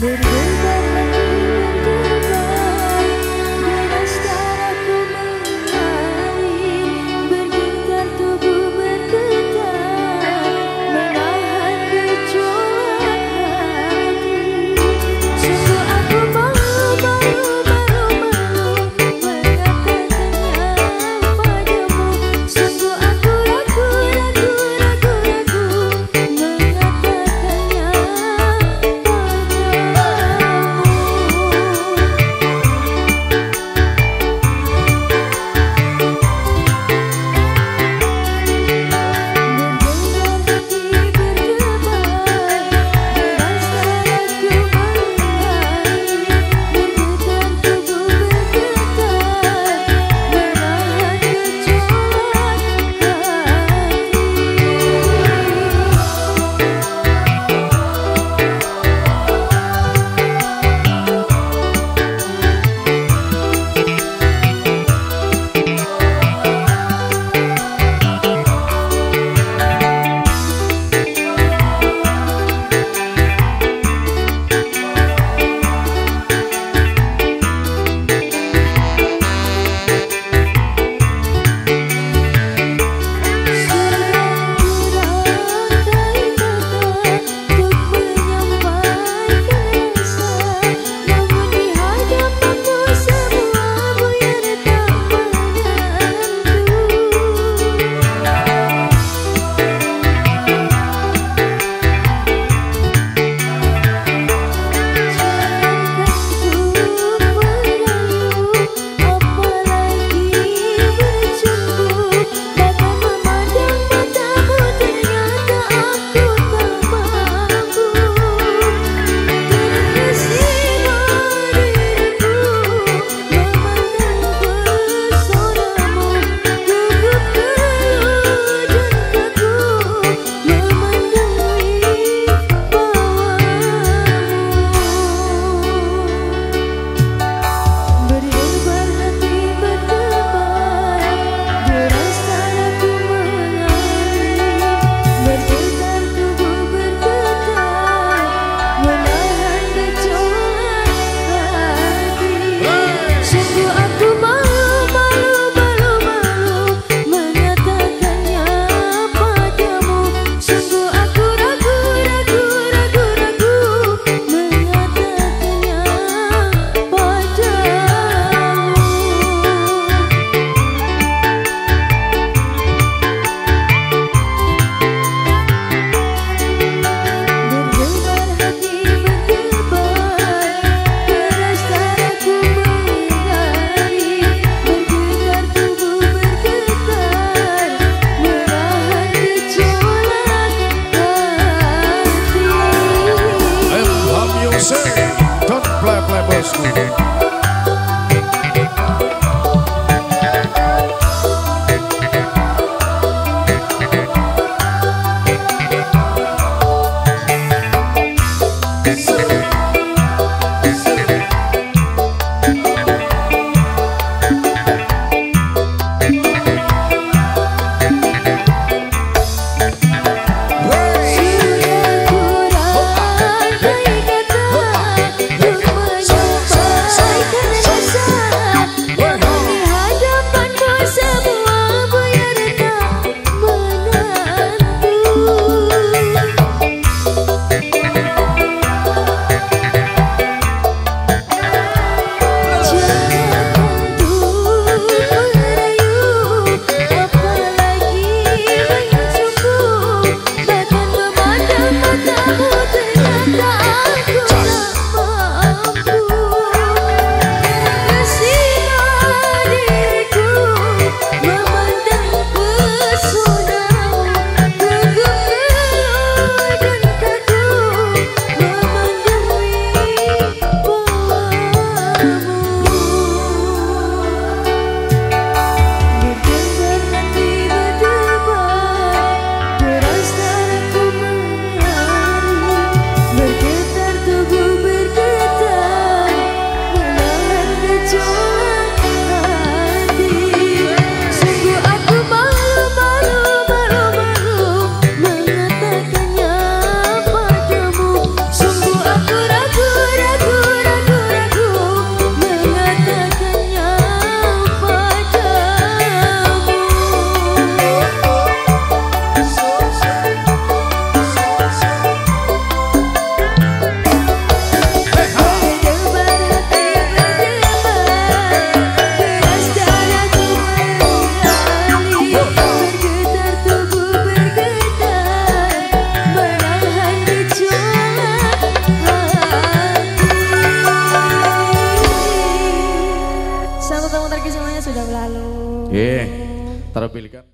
Bergentas Berlalu. Yeah. Terpilihkan